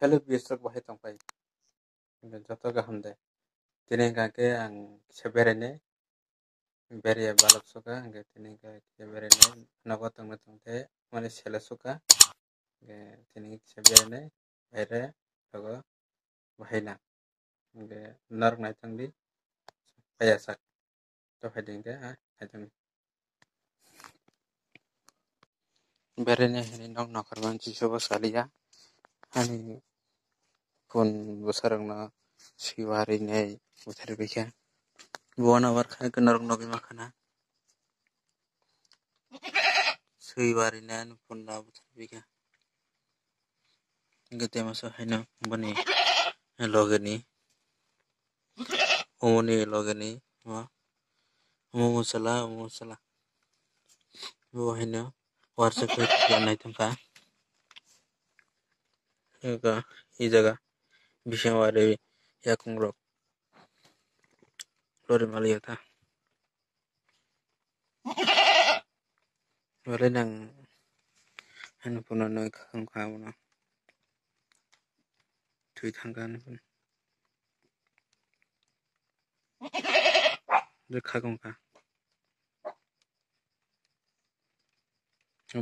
hello biasrok bahai tongpai joto gaham de tini kake ang kisa berene beria balok suka angke tini ka kisa berene nogo tongna tongte mane sela suka angke tini kisa berene bere logo bahai na angke narok nai tongdi payasak to hadingke a hading berene hini nok nokar manchi sobo salia hani कौन बसर शिवार उधर भी क्या? बोना वर खाए के नरक नगे मखना शिवार फोनना उधर भी क्या? गेते मसो है ना, बनी। लगे उमनी लगे वो मसला वो मसला। वो है ना वर्ष के नहीं तुम का, ये जगह। Wari ya kungrok lori maliyata wale nang anu puno no kakang kamu no tui tangkan pun. Kakang ka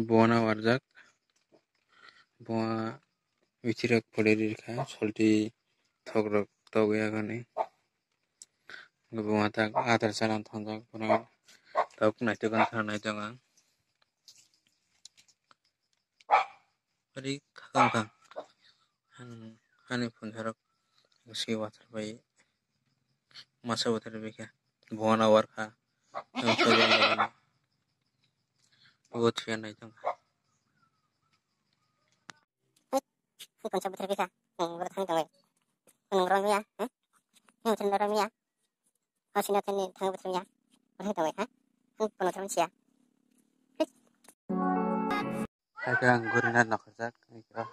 buana warjak buah Wichirak pore ka solti togrok togya gani gubung atak atar saran thonjak pura tok nai tokan thar nai tonga ari khakang kang han hani punjarok si watar bai masa watar bai ka buana war kha बहुत फैन नहीं था tapi konco putri bisa nih buat hang gawe nung rong ya eh nung ten rong ya kau sini ten nih hang putri ya buat gawe ha hang penuh terus ya Aga anggurinat nakazak, ika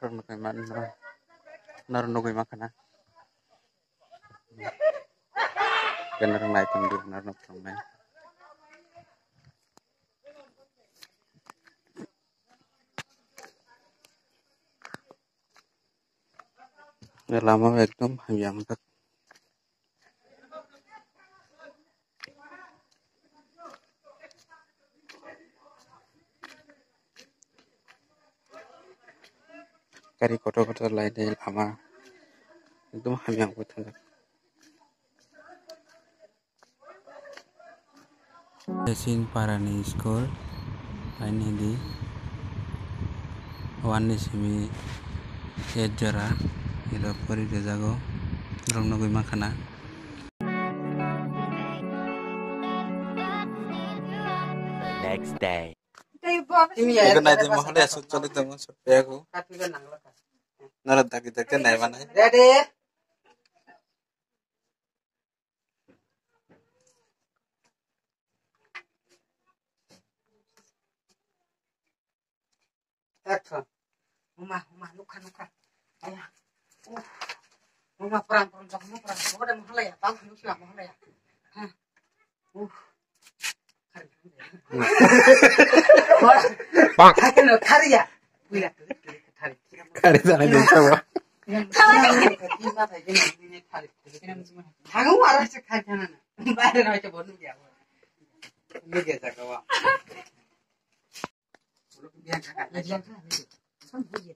permukiman narunugoy makana. Ganar ng light ang doon, narunugoy makana. di naron no kay lama एकदम yang tak kari kotor-kotor lainnya lama itu yang betul Yasin Parani School ini di Wani Simi Yajara गिरब परि रेजागौ रंग नगै माखाना next day এগোনাইদি মহলে আসুন চলে তেমন সত্যি আগো নরদ থাকি দেখতে নাই মানে ready Action. Uma, uma, nuca, nuca. Allá. Uh. Uma perang, perang, perang, perang, perang. Mau ada mahal ya? Tahu lu siapa mahal ya? Hah. Uh. Bang. Kaken lo kari ya? Wila, kari. kari sana di coba 당은 알아서 가잖아. 말을 할때 보는 게 아니야. 이게 잠깐만. 미안 잠깐. 미안 잠깐. 손 보이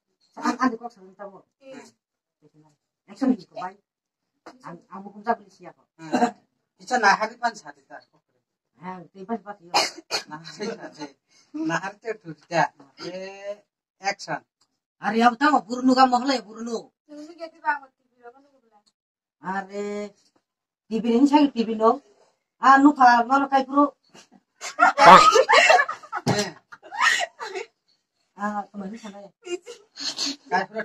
bisa pas mistake saan ada kok sama tahu action ini kok baik aku pun tak beli siapa bisa nah hari pan saat itu ah tiba tiba sih nah nah hari itu tidak action আরে আব তাও পুরনো কাম হলে পুরনো আরে টিভি নি সাই TV no আ নু ফা মানো কাই পুরো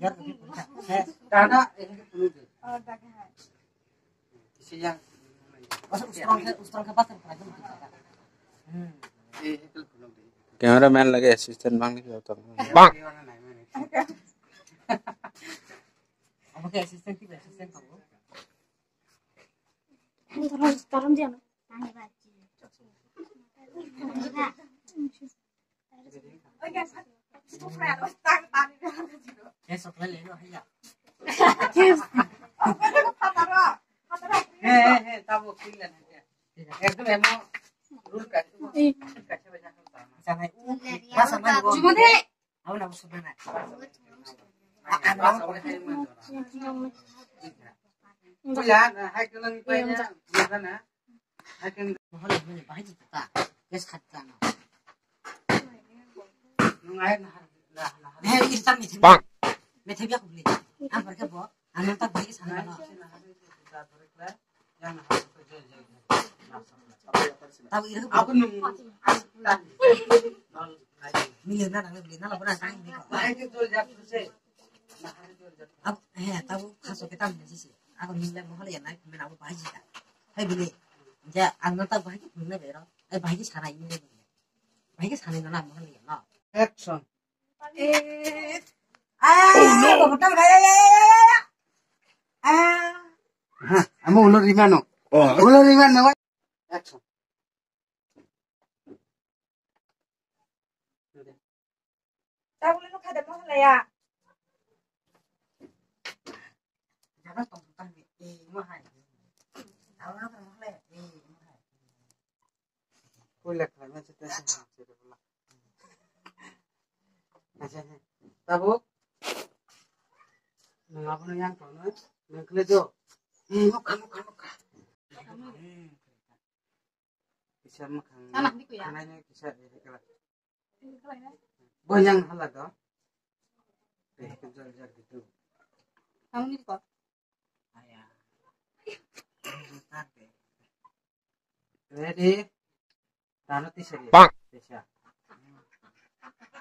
biar karena ini oh, dulu deh masuk ke ke pasar lagi asisten bang nih jatuh. Bang. Oke. Sufrelo, están tan nerviosos. Eso fue leído allá. ¿Qué es? ¿Puedo patará? ¿Patará? Eh, eh, está boquilla. Eso le hemos... 룰까? 네. 잖아요. 가서 만 거. 주문해. 아무나 무슨 하나. 안 와서 우리 할머니. 뭐야? 할거는 뭐야? 뭐잖아. 할거는 뭐를 많이 듣다. 계속 갔잖아. Nah, irta methebi. Methebi aku beli. Am pergi bawa. Am tak beli sana. Tahu irta. Aku nunggu. Milih na nang beli na lah pernah sang ni. Ab, eh, tahu kasut kita masih sih. Aku milih mahal ya naik main aku bahagia. Hei beli. Ja, am tak bahagia mana berok. Eh bahagia sana ini. Bahagia sana na mahal ya. Son. Ah, no. ya, ya, ya, ya. Ah. Ajá, amo ulo rimano. Oh. Ulo rimano. Action. তাহলে নো খাদে মহলে ইয়া জানা তো তুমি এই মহান Nah, tahu? mengapa yang kau nih? Hmm, mengkelejo muka muka muka. Bisa makan anak diku ya? bisa jadi kelak banyak hal ada eh kerja kerja gitu. Kamu ni kok? Ayah. Jadi tanah tisari ya. bisa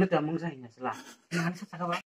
nước là mông dày nhà sẽ làm. Nó sẽ sao các bạn.